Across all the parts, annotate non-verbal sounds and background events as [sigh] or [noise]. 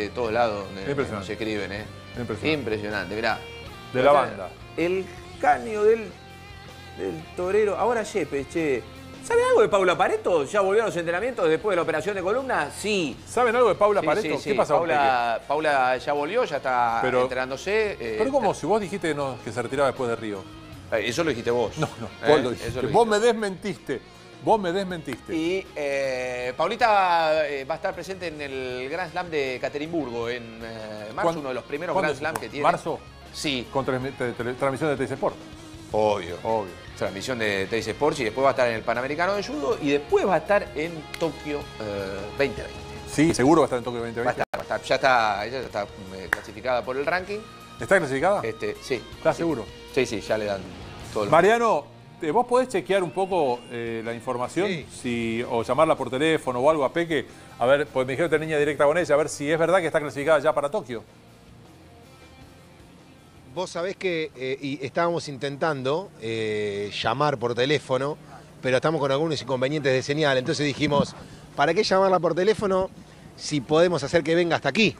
de todos lados donde se escriben, ¿eh? Impresionante. Impresionante, mirá. De la banda. El caño del, del torero. Ahora Yepes, che. ¿Sabe algo de Paula Pareto? ¿Ya volvió a los entrenamientos después de la operación de columna? Sí. ¿Saben algo de Paula Sí, Pareto? sí, sí. ¿Qué pasa Paula, Paula ya volvió, ya está Pero- entrenándose. eh, Pero como si vos dijiste que, no, que se retiraba después de Río. eh, Eso lo dijiste vos. No, no, Eh, vos lo dijiste. lo Vos me desmentiste. Vos me desmentiste. Y eh, Paulita eh, va a estar presente en el Grand Slam de Caterimburgo en eh, marzo, ¿Cuándo- uno de los primeros Grand Slam que tiene. ¿Marzo? Sí, Con transmisión de TC Sport. obvio. Obvio. Transmisión de Teis Sports y después va a estar en el Panamericano de Judo y después va a estar en Tokio eh, 2020. Sí, seguro va a estar en Tokio Va a 2020. estar, va a estar. Ya está, ella está eh, clasificada por el ranking. ¿Está clasificada? Este, sí. ¿Estás sí. seguro? Sí, sí, ya le dan todo Mariano, eh, ¿vos podés chequear un poco eh, la información? Sí. Si, o llamarla por teléfono o algo a Peque. A ver, pues me dijeron que tenía línea directa con ella, a ver si es verdad que está clasificada ya para Tokio. Vos sabés que eh, y estábamos intentando eh, llamar por teléfono, pero estamos con algunos inconvenientes de señal. Entonces dijimos, ¿para qué llamarla por teléfono si podemos hacer que venga hasta aquí?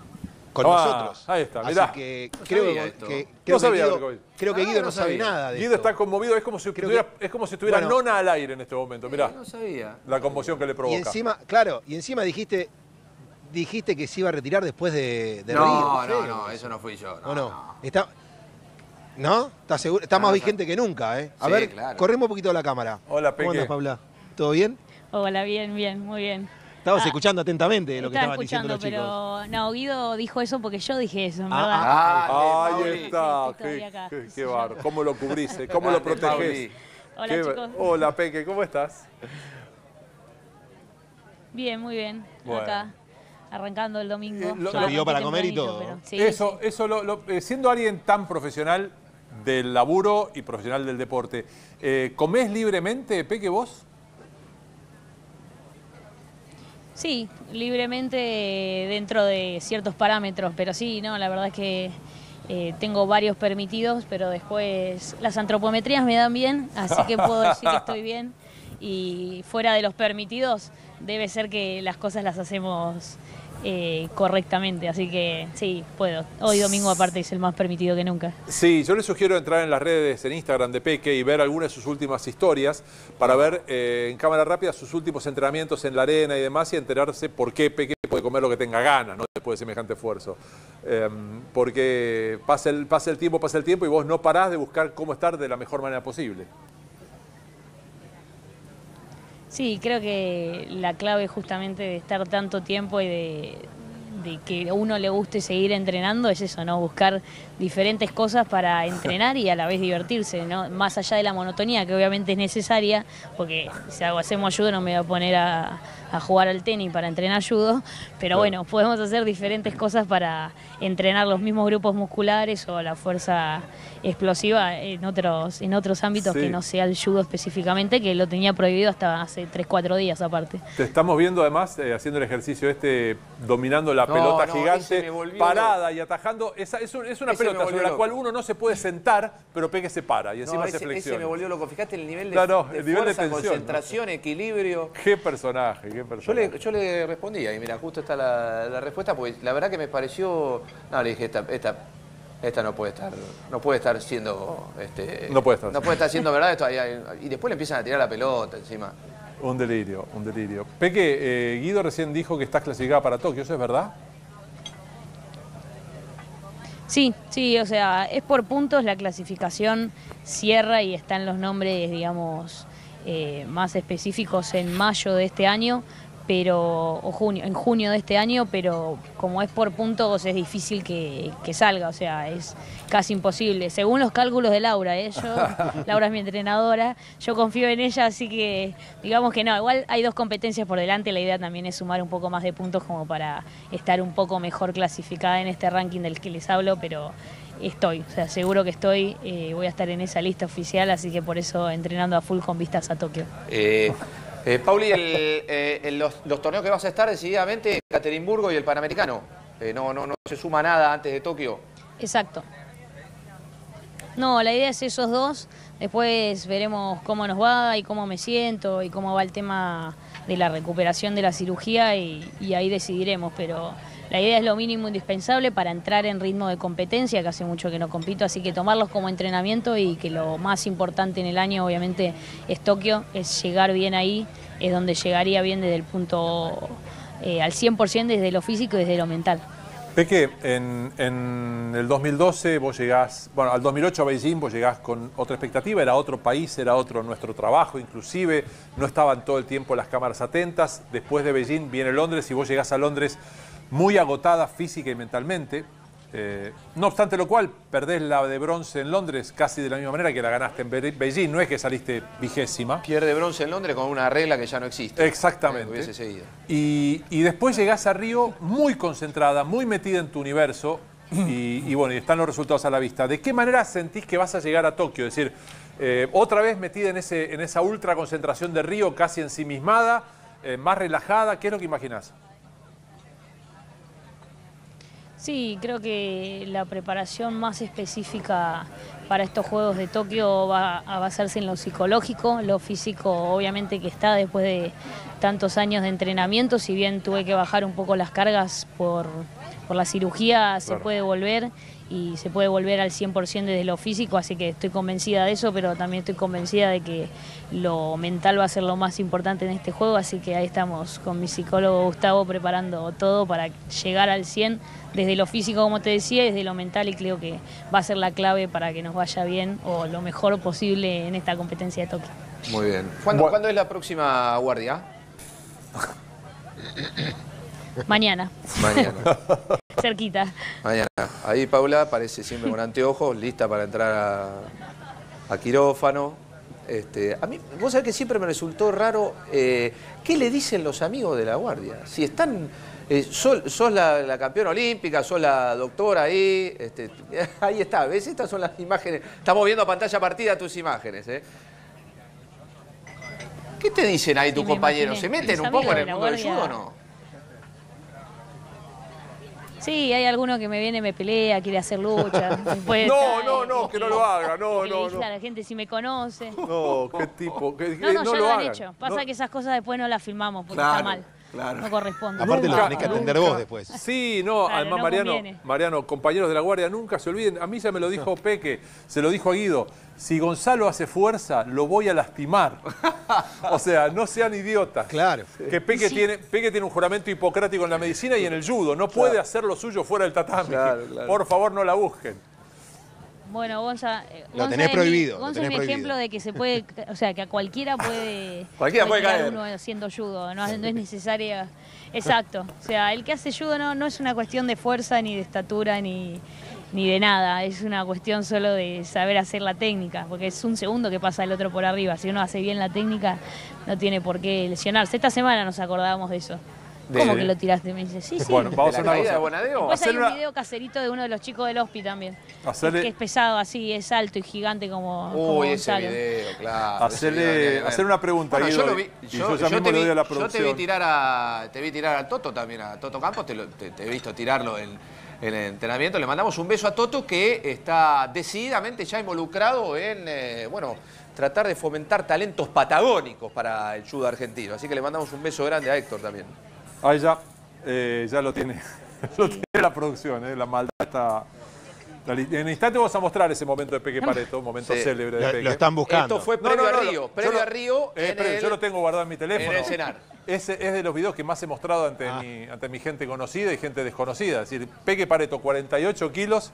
Con Ah, nosotros. ahí está, Así mirá. que No creo sabía que, esto. que- No creo que sabía Guido, creo que Ah, Guido no no sabe nada de Guido esto. está conmovido, es como si, Creo estuviera, que- es como si estuviera Bueno. nona al aire en este momento. Mirá, No sabía. la conmoción que le Y provoca. encima, claro, y encima dijiste, dijiste que se iba a retirar después de, de No, Río. no, feo. no, eso no fui yo. No, ¿O no? no. Está, ¿No? ¿Está seguro? Está No, más no, vigente que nunca, ¿eh? A Sí, ver, claro. corremos un poquito la cámara. Hola, ¿Cómo Peque. andas, Paula? ¿Todo bien? Hola, bien, bien, muy bien. Estabas Ah, escuchando atentamente lo que Estaba estaban diciendo escuchando, los chicos. pero no, Guido dijo eso porque yo dije eso, en Ah, verdad. Ah, Ahí está, qué, qué, qué bar- ¿Cómo lo cubrís? eh? ¿Cómo lo protegés? Hola, Qué- chicos. Hola, Peque, ¿cómo estás? Bien, muy bien. Bueno. Acá, arrancando el domingo. Eh, lo- Ya lo dio para comer y todo. pero sí, eso, sí. eso lo- lo- eh, siendo alguien tan profesional del laburo y profesional del deporte, eh, ¿comés libremente, Peque, vos? Sí, libremente dentro de ciertos parámetros, pero sí, no, la verdad es que eh, tengo varios permitidos, pero después las antropometrías me dan bien, así que puedo decir que estoy bien. Y fuera de los permitidos, debe ser que las cosas las hacemos eh, correctamente, así que sí, puedo. Hoy domingo aparte es el más permitido que nunca. Sí, yo le sugiero entrar en las redes, en Instagram de Peque y ver algunas de sus últimas historias para ver eh, en cámara rápida sus últimos entrenamientos en la arena y demás y enterarse por qué Peque puede comer lo que tenga ganas, ¿no? después de semejante esfuerzo. Eh, porque pasa el, pasa el tiempo, pasa el tiempo y vos no parás de buscar cómo estar de la mejor manera posible. Sí, creo que la clave justamente de estar tanto tiempo y de, de que a uno le guste seguir entrenando es eso, ¿no? Buscar diferentes cosas para entrenar y a la vez divertirse, ¿no? Más allá de la monotonía, que obviamente es necesaria, porque si hago- hacemos judo no me voy a poner a, a jugar al tenis para entrenar judo, pero bueno, podemos hacer diferentes cosas para entrenar los mismos grupos musculares o la fuerza explosiva en otros, en otros ámbitos Sí. que no sea el judo específicamente, que lo tenía prohibido hasta hace 3, 4 días aparte. Te estamos viendo además eh, haciendo el ejercicio este, dominando la No, pelota no, gigante, parada y atajando. Esa, es, un- es una Ese pelota sobre la loco. cual uno no se puede sentar, pero Peque se para y encima No, se ese, flexiona. ese me volvió loco. Fíjate el nivel de, Claro, de el nivel de fuerza, tensión, concentración, equilibrio. Qué personaje, qué Yo le, yo le respondí ahí, mira, justo está la, la respuesta, porque la verdad que me pareció. No, le dije, esta, esta, esta no puede estar, no puede estar siendo. Este, No puede estar. No puede estar siendo verdad esto. ahí y después le empiezan a tirar la pelota encima. Un delirio, un delirio. Peque, eh, Guido recién dijo que estás clasificada para Tokio, ¿eso es verdad? Sí, sí, o sea, es por puntos, la clasificación cierra y están los nombres, digamos, eh, más específicos en mayo de este año, pero, o junio, en junio de este año, pero como es por puntos es difícil que, que salga, o sea, es casi imposible. Según los cálculos de Laura, ¿eh? yo, [laughs] Laura es mi entrenadora, yo confío en ella, así que digamos que no, igual hay dos competencias por delante, la idea también es sumar un poco más de puntos como para estar un poco mejor clasificada en este ranking del que les hablo, pero estoy, o sea, seguro que estoy, eh, voy a estar en esa lista oficial, así que por eso entrenando a full con vistas a Tokio. Eh, eh, Pauli, el- el- los, los torneos que vas a estar decididamente, Caterimburgo y el Panamericano. No, no, no se suma nada antes de Tokio. Exacto. No, la idea es esos dos. Después veremos cómo nos va y cómo me siento y cómo va el tema de la recuperación de la cirugía y, y ahí decidiremos. Pero la idea es lo mínimo indispensable para entrar en ritmo de competencia, que hace mucho que no compito, así que tomarlos como entrenamiento y que lo más importante en el año obviamente es Tokio, es llegar bien ahí, es donde llegaría bien desde el punto eh, al 100% desde lo físico y desde lo mental. Peque, en, en el 2012 vos llegás, bueno, al 2008 a Beijing vos llegás con otra expectativa, era otro país, era otro nuestro trabajo inclusive, no estaban todo el tiempo las cámaras atentas, después de Beijing viene Londres y vos llegás a Londres muy agotada física y mentalmente, eh, no obstante lo cual, perdés la de bronce en Londres casi de la misma manera que la ganaste en Be- Beijing, no es que saliste vigésima. Pierde bronce en Londres con una regla que ya no existe. Exactamente. Eh, hubiese seguido. Y, y después llegás a Río muy concentrada, muy metida en tu universo. [clears throat] Y, y bueno, y están los resultados a la vista. ¿De qué manera sentís que vas a llegar a Tokio? Es decir, eh, otra vez metida en, ese, en esa ultra concentración de Río, casi ensimismada, más relajada. ¿Qué es lo que imaginás? Sí, creo que la preparación más específica para estos Juegos de Tokio va a basarse en lo psicológico, lo físico obviamente que está después de tantos años de entrenamiento, si bien tuve que bajar un poco las cargas por, por la cirugía, se Claro. puede volver y se puede volver al 100% desde lo físico, así que estoy convencida de eso, pero también estoy convencida de que lo mental va a ser lo más importante en este juego, así que ahí estamos con mi psicólogo Gustavo preparando todo para llegar al 100 desde lo físico, como te decía, y desde lo mental, y creo que va a ser la clave para que nos vaya bien o lo mejor posible en esta competencia de Tokio. Muy bien. ¿Cuándo, Bueno. ¿cuándo es la próxima guardia? [coughs] Mañana, Mañana. [laughs] cerquita. Mañana. Ahí Paula aparece siempre con anteojos, lista para entrar a, a quirófano. Este, a mí, vos sabés que siempre me resultó raro eh, qué le dicen los amigos de la guardia. Si están, eh, sos, sos la, la campeona olímpica, sos la doctora ahí, este, [laughs] ahí está, ¿ves? Estas son las imágenes. Estamos viendo a pantalla partida tus imágenes, ¿eh? ¿Qué te dicen ahí tus compañeros? ¿Se meten un poco en el mundo del judo o no? Sí, hay alguno que me viene, me pelea, quiere hacer lucha. [laughs] después No, no, no, que no lo haga, no, no, no. la gente si me conoce. No, qué tipo. que- No, no, ya lo lo han hagan. hecho. Pasa No. que esas cosas después no las filmamos porque Claro, está mal. Claro. No corresponde. Aparte lo tenés que atender nunca. vos después. Sí, no, Claro, además no Mariano, conviene. Mariano, compañeros de la Guardia, nunca se olviden, a mí ya me lo dijo Peque, se lo dijo a Guido, si Gonzalo hace fuerza, lo voy a lastimar. [laughs] o sea, no sean idiotas. Claro. Que Peque, tiene, Peque tiene un juramento hipocrático en la medicina y en el judo, no puede hacer lo suyo fuera del tatami. Claro, claro. Por favor, no la busquen. Bueno, Gonza, eh, Lo Gonza tenés mi- prohibido, lo Gonza tenés es mi prohibido. ejemplo de que se puede, [laughs] o sea, que a cualquiera puede, [laughs] Cualquiera puede caer. uno haciendo judo, no, no es necesaria. Exacto. O sea, el que hace judo no, no es una cuestión de fuerza, ni de estatura, ni, ni de nada. Es una cuestión solo de saber hacer la técnica, porque es un segundo que pasa el otro por arriba. Si uno hace bien la técnica, no tiene por qué lesionarse. Esta semana nos acordábamos de eso. De- ¿Cómo que lo tiraste? Me dice, sí, sí. Bueno, vamos ¿De a una caída de cosa. Bonadeo? Después hay un una- video caserito de uno de los chicos del hospi también. Hacerle- Que es pesado así, es alto y gigante como, como Uy, ese Gonzalo. video, claro. ese Hacerle- video habría que ver. hacer una pregunta, Bueno, Guido, yo lo vi, y yo, yo ya yo mismo te le vi, doy a la yo te producción. vi tirar a, te vi tirar a Toto también, a Toto Campos, te, lo- te- te he visto tirarlo en, en el entrenamiento. Le mandamos un beso a Toto que está decididamente ya involucrado en, eh, bueno, tratar de fomentar talentos patagónicos para el judo argentino. Así que le mandamos un beso grande a Héctor también. Ahí ya, eh, ya lo tiene, [laughs] lo tiene la producción, eh, la maldad está... En instante vamos a mostrar ese momento de Peque Pareto, un momento Sí. célebre de Lo, Peque. lo están buscando. Esto fue previo no, no, a Río, yo previo lo- a Río. Eh, en espere, el- yo lo tengo guardado en mi teléfono. en el cenar. Ese es de los videos que más he mostrado ante, Ah. mi, ante mi gente conocida y gente desconocida. Es decir, Peque Pareto, 48 kilos,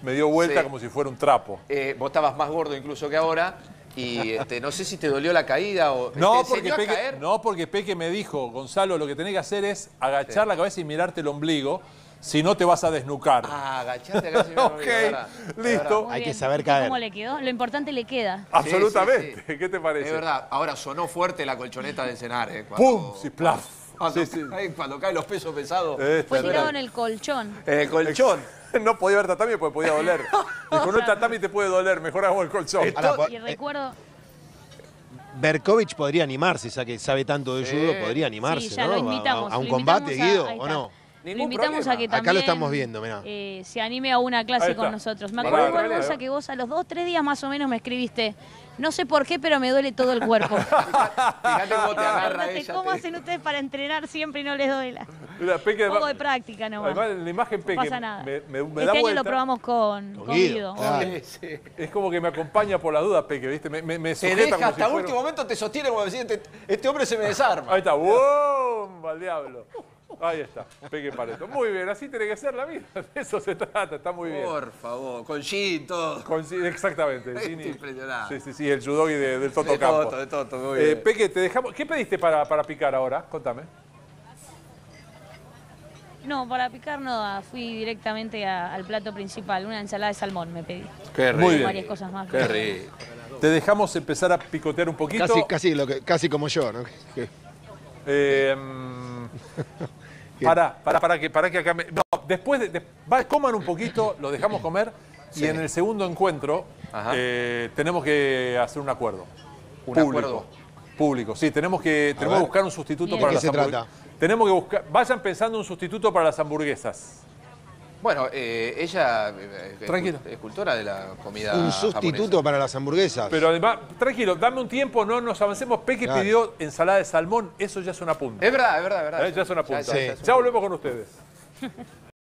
me dio vuelta Sí. como si fuera un trapo. Eh, vos estabas más gordo incluso que ahora. Y este, no sé si te dolió la caída o. No ¿te porque, a caer? no, porque Peque me dijo, Gonzalo, lo que tenés que hacer es agachar la cabeza y mirarte el ombligo, si no te vas a desnucar. Ah, agachate me Ok, verdad, listo. Hay que saber ¿Viste caer. ¿Cómo le quedó? Lo importante le queda. Absolutamente. Sí, sí, [laughs] sí. ¿Qué te parece? Es verdad, ahora sonó fuerte la colchoneta del cenar. Eh, ¡Pum! Sí, plaf. Cuando, Sí, sí. caen- cuando caen los pesos pesados. Fue tirado en el colchón. En el colchón. [laughs] No podía ver tatami porque podía doler. Dijo, [laughs] no el tatami te puede doler, mejor hagamos el colchón. Ahora, po- Y eh, recuerdo, Berkovich podría animarse, ya que sabe tanto de judo, podría animarse, sí, ya ¿no? lo A- invitamos. A, a un lo combate, invitamos a- Guido, ¿o no? Lo invitamos problema. a que Acá lo también estamos viendo, mirá. eh, se anime a una clase con nosotros. Me acuerdo, pará, Gonza, que vos a los dos, tres días más o menos me escribiste. No sé por qué, pero me duele todo el cuerpo. [laughs] Fíjate cómo te agarra Acordate, ella. ¿Cómo te- hacen ustedes para entrenar siempre y no les duela? Mira, Peque, Un poco de práctica nomás. Además, la imagen No Peque pasa nada. me, me- me este da año vuelta. lo probamos con, Con Guido, Guido. claro. obvio. Es como que me acompaña por las dudas, Peque, ¿viste? Me, me, me Te sujeta deja como si hasta fuera- último momento, te sostiene como decir, este, este hombre se me desarma. Ahí está, ¡Bum! Al diablo. Ahí está, Peque Pareto. Muy bien, así tiene que ser la vida. De eso se trata, está muy bien. Por favor, con Gin, todo. Con- exactamente. Es Gini. impresionante. Sí, sí, sí, el judogi de- del Toto De Campo. Toto, de Toto, muy Eh, bien. Peque, te dejamos. ¿Qué pediste para, para picar ahora? Contame. No, para picar no, ah, fui directamente a- al plato principal, una ensalada de salmón me pedí. Qué Muy bien. Varias cosas más. Qué rico. Te dejamos empezar a picotear un poquito. Casi, casi, lo que, casi como yo, ¿no? Eh, [laughs] para, para, para que, para que acá me- No, después de, de- va, coman un poquito, lo dejamos comer y en el segundo encuentro eh, tenemos que hacer un acuerdo. ¿Un Público. acuerdo? Público, sí, tenemos que, tenemos que buscar un sustituto para ¿De las hamburguesas. Tenemos que buscar, vayan pensando un sustituto para las hamburguesas. Bueno, eh, ella eh, es Tranquilo. es cultora de la comida Un sustituto para las hamburguesas. Pero además, tranquilo, dame un tiempo, no nos avancemos. Peque Claro. pidió ensalada de salmón, eso ya es una punta. Es verdad, es verdad, es verdad. Eh, ya es una punta. Ya, ya, ya es un ya volvemos con ustedes. [laughs]